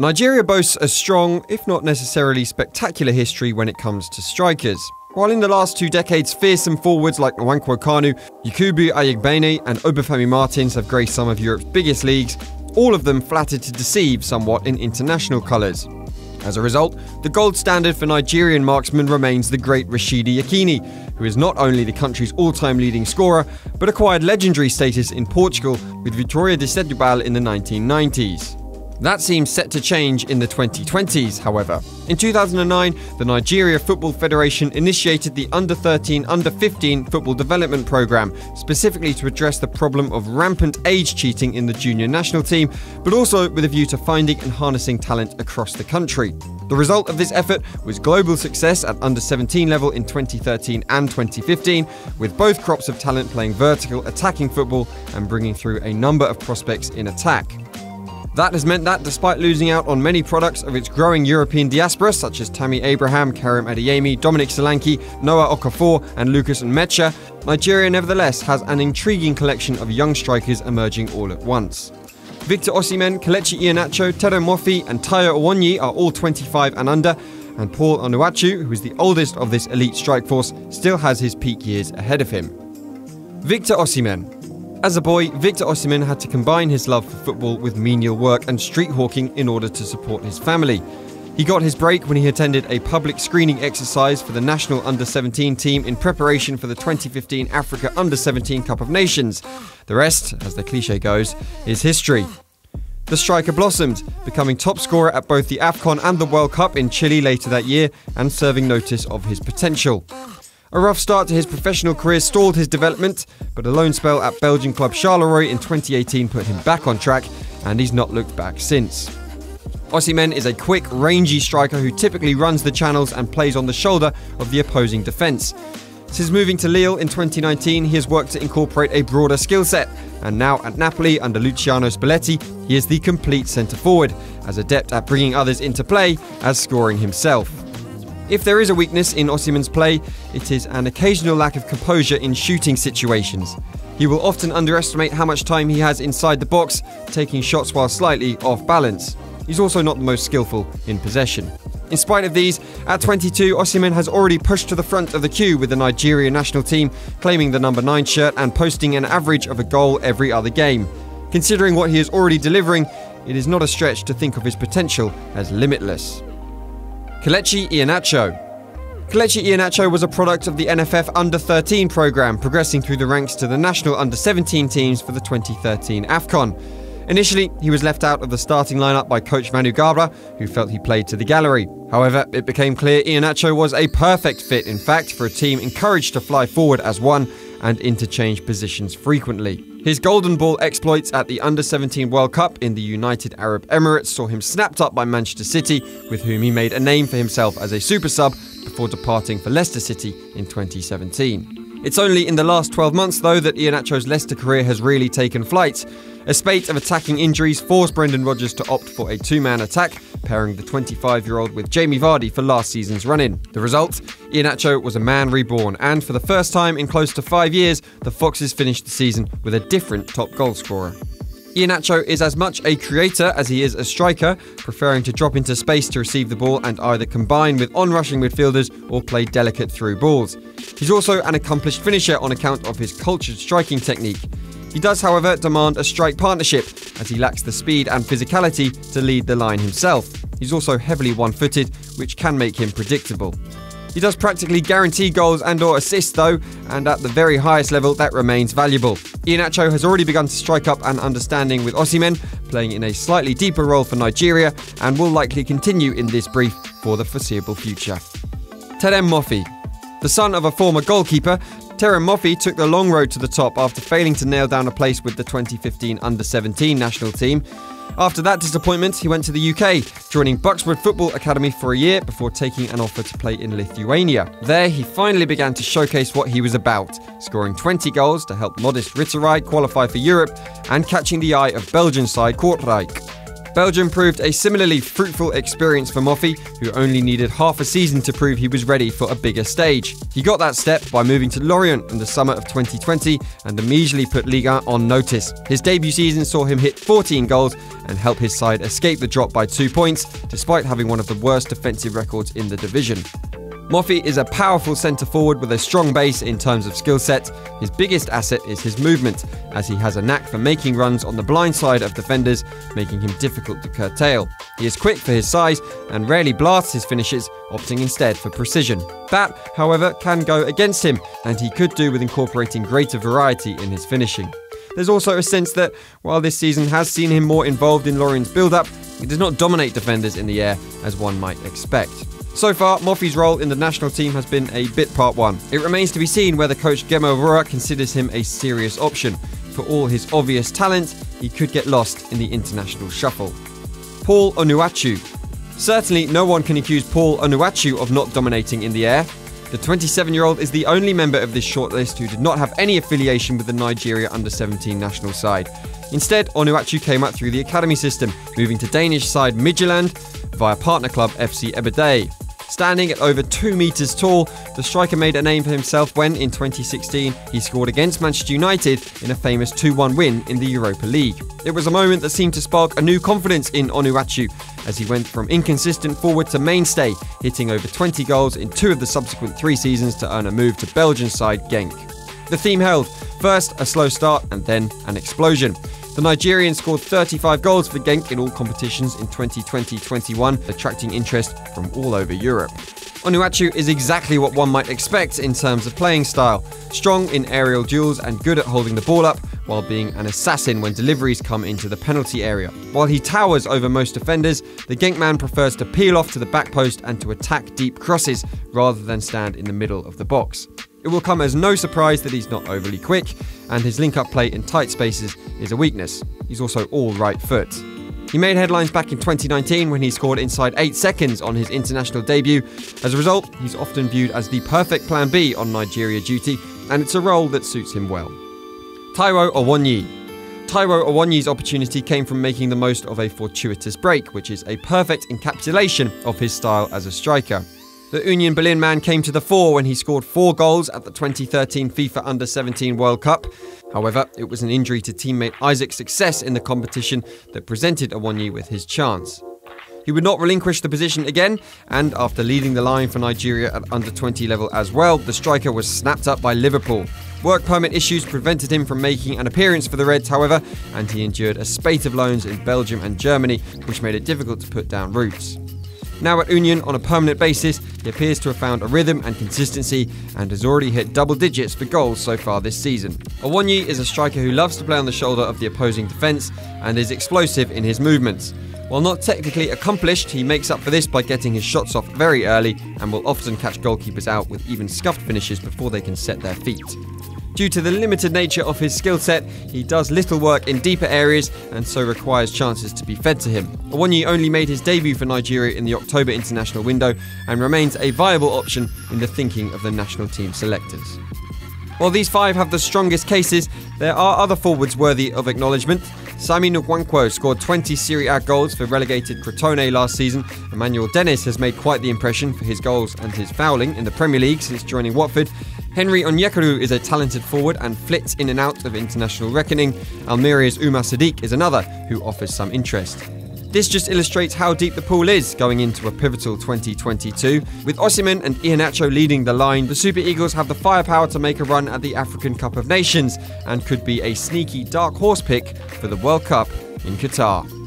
Nigeria boasts a strong, if not necessarily spectacular history when it comes to strikers. While in the last two decades, fearsome forwards like Nwankwo Kanu, Yakubu Aiyegbeni, and Obafemi Martins have graced some of Europe's biggest leagues, all of them flattered to deceive somewhat in international colours. As a result, the gold standard for Nigerian marksmen remains the great Rashidi Yekini, who is not only the country's all time leading scorer, but acquired legendary status in Portugal with Vitória de Setúbal in the 1990s. That seems set to change in the 2020s, however. In 2009, the Nigeria Football Federation initiated the Under 13 Under 15 Football Development Programme, specifically to address the problem of rampant age cheating in the junior national team, but also with a view to finding and harnessing talent across the country. The result of this effort was global success at under 17 level in 2013 and 2015, with both crops of talent playing vertical attacking football and bringing through a number of prospects in attack. That has meant that, despite losing out on many products of its growing European diaspora, such as Tammy Abraham, Karim Adeyemi, Dominic Solanke, Noah Okafor, and Lukas Nmecha, Nigeria nevertheless has an intriguing collection of young strikers emerging all at once. Victor Osimhen, Kelechi Iheanacho, Terem Moffi, and Taiwo Awoniyi are all 25 and under, and Paul Onuachu, who is the oldest of this elite strike force, still has his peak years ahead of him. Victor Osimhen, as a boy, Victor Osimhen had to combine his love for football with menial work and street hawking in order to support his family. He got his break when he attended a public screening exercise for the national under 17 team in preparation for the 2015 Africa Under 17 Cup of Nations. The rest, as the cliche goes, is history. The striker blossomed, becoming top scorer at both the AFCON and the World Cup in Chile later that year and serving notice of his potential. A rough start to his professional career stalled his development, but a loan spell at Belgian club Charleroi in 2018 put him back on track, and he's not looked back since. Osimhen is a quick, rangy striker who typically runs the channels and plays on the shoulder of the opposing defence. Since moving to Lille in 2019, he has worked to incorporate a broader skill set, and now at Napoli under Luciano Spalletti, he is the complete centre forward, as adept at bringing others into play as scoring himself. If there is a weakness in Osimhen's play, it is an occasional lack of composure in shooting situations. He will often underestimate how much time he has inside the box, taking shots while slightly off balance. He's also not the most skillful in possession. In spite of these, at 22, Osimhen has already pushed to the front of the queue with the Nigeria national team, claiming the number 9 shirt and posting an average of a goal every other game. Considering what he is already delivering, it is not a stretch to think of his potential as limitless. Kelechi Iheanacho. Kelechi Iheanacho was a product of the NFF Under 13 programme, progressing through the ranks to the national Under 17 teams for the 2013 AFCON. Initially, he was left out of the starting lineup by coach Manu Garba, who felt he played to the gallery. However, it became clear Iheanacho was a perfect fit, in fact, for a team encouraged to fly forward as one and interchange positions frequently. His golden ball exploits at the Under 17 World Cup in the United Arab Emirates saw him snapped up by Manchester City, with whom he made a name for himself as a super sub before departing for Leicester City in 2017. It's only in the last 12 months, though, that Iheanacho's Leicester career has really taken flight. A spate of attacking injuries forced Brendan Rodgers to opt for a two man attack, pairing the 25 year old with Jamie Vardy for last season's run in. The result? Iheanacho was a man reborn, and for the first time in close to five years, the Foxes finished the season with a different top goalscorer. Iheanacho is as much a creator as he is a striker, preferring to drop into space to receive the ball and either combine with on-rushing midfielders or play delicate through balls. He's also an accomplished finisher on account of his cultured striking technique. He does, however, demand a strike partnership, as he lacks the speed and physicality to lead the line himself. He's also heavily one-footed, which can make him predictable. He does practically guarantee goals and or assists though, and at the very highest level that remains valuable. Iheanacho has already begun to strike up an understanding with Osimhen, playing in a slightly deeper role for Nigeria, and will likely continue in this brief for the foreseeable future. Terem Moffi. The son of a former goalkeeper, Terem Moffi took the long road to the top after failing to nail down a place with the 2015 under 17 national team. After that disappointment, he went to the UK, joining Buckswood Football Academy for a year before taking an offer to play in Lithuania. There, he finally began to showcase what he was about, scoring 20 goals to help modest Riteriai qualify for Europe and catching the eye of Belgian side Kortrijk. Belgium proved a similarly fruitful experience for Moffi, who only needed half a season to prove he was ready for a bigger stage. He got that step by moving to Lorient in the summer of 2020 and immediately put Liga on notice. His debut season saw him hit 14 goals and help his side escape the drop by two points, despite having one of the worst defensive records in the division. Moffi is a powerful centre forward with a strong base in terms of skill set. His biggest asset is his movement, as he has a knack for making runs on the blind side of defenders, making him difficult to curtail. He is quick for his size and rarely blasts his finishes, opting instead for precision. That, however, can go against him, and he could do with incorporating greater variety in his finishing. There's also a sense that while this season has seen him more involved in Lorient's build up, he does not dominate defenders in the air as one might expect. So far, Moffi's role in the national team has been a bit part one. It remains to be seen whether coach Gernot Rohr considers him a serious option. For all his obvious talent, he could get lost in the international shuffle. Paul Onuachu. Certainly, no one can accuse Paul Onuachu of not dominating in the air. The 27 year old is the only member of this shortlist who did not have any affiliation with the Nigeria under 17 national side. Instead, Onuachu came up through the academy system, moving to Danish side Midtjylland via partner club FC Ebedei. Standing at over 2 metres tall, the striker made a name for himself when, in 2016, he scored against Manchester United in a famous 2 1 win in the Europa League. It was a moment that seemed to spark a new confidence in Onuachu as he went from inconsistent forward to mainstay, hitting over 20 goals in two of the subsequent three seasons to earn a move to Belgian side Genk. The theme held first a slow start and then an explosion. The Nigerian scored 35 goals for Genk in all competitions in 2020-21, attracting interest from all over Europe. Onuachu is exactly what one might expect in terms of playing style. Strong in aerial duels and good at holding the ball up, while being an assassin when deliveries come into the penalty area. While he towers over most defenders, the Genk man prefers to peel off to the back post and to attack deep crosses rather than stand in the middle of the box. It will come as no surprise that he's not overly quick, and his link up play in tight spaces is a weakness. He's also all right foot. He made headlines back in 2019 when he scored inside 8 seconds on his international debut. As a result, he's often viewed as the perfect plan B on Nigeria duty, and it's a role that suits him well. Taiwo Awoniyi. Taiwo Awoniyi's opportunity came from making the most of a fortuitous break, which is a perfect encapsulation of his style as a striker. The Union Berlin man came to the fore when he scored four goals at the 2013 FIFA Under 17 World Cup. However, it was an injury to teammate Isaac Success in the competition that presented Awoniyi with his chance. He would not relinquish the position again, and after leading the line for Nigeria at under 20 level as well, the striker was snapped up by Liverpool. Work permit issues prevented him from making an appearance for the Reds, however, and he endured a spate of loans in Belgium and Germany, which made it difficult to put down roots. Now at Union on a permanent basis, he appears to have found a rhythm and consistency and has already hit double digits for goals so far this season. Awoniyi is a striker who loves to play on the shoulder of the opposing defence and is explosive in his movements. While not technically accomplished, he makes up for this by getting his shots off very early and will often catch goalkeepers out with even scuffed finishes before they can set their feet. Due to the limited nature of his skill set, he does little work in deeper areas and so requires chances to be fed to him. Awoniyi only made his debut for Nigeria in the October international window and remains a viable option in the thinking of the national team selectors. While these five have the strongest cases, there are other forwards worthy of acknowledgement. Simy Nwankwo scored 20 Serie A goals for relegated Crotone last season. Emmanuel Dennis has made quite the impression for his goals and his fouling in the Premier League since joining Watford. Henry Onyekuru is a talented forward and flits in and out of international reckoning. Almeria's Umar Sadiq is another who offers some interest. This just illustrates how deep the pool is going into a pivotal 2022. With Osimhen and Iheanacho leading the line, the Super Eagles have the firepower to make a run at the African Cup of Nations and could be a sneaky dark horse pick for the World Cup in Qatar.